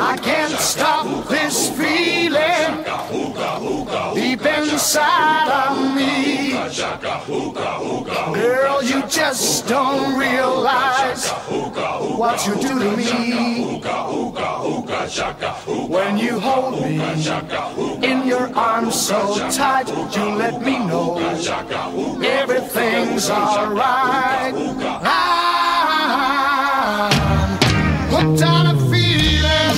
I can't stop this feeling deep inside of me. Girl, you just don't realize what you do to me. When you hold me in your arms so tight, you let me know everything's alright. I'm hooked on a feeling.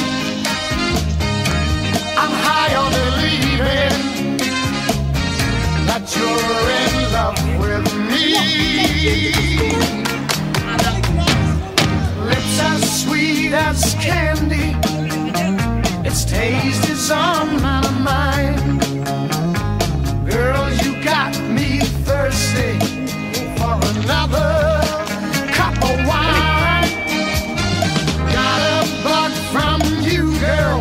I'm high on believing that you're in love with me. Lips as sweet as candy. Its taste is on another cup of wine. Got a bug from you, girl,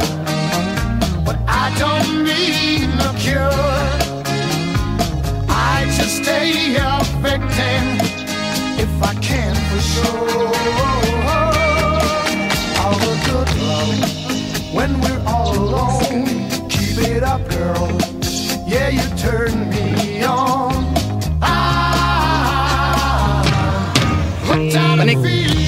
but I don't need cure. I just stay a victim if I can for sure. All the when we're all alone. Keep it up, girl. Yeah, you turn me with me.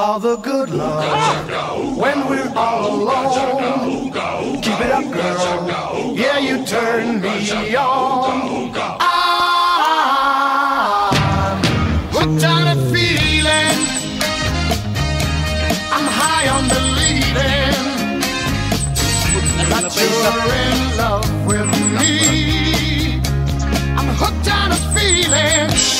All the good love when we're all alone. Keep it up, girl. Yeah, you turn me on. I'm hooked on a feeling. I'm high on believing that you're in love with me. I'm hooked on a feeling.